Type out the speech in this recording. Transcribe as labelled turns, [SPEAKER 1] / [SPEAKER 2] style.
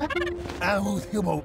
[SPEAKER 1] I lose you, humo.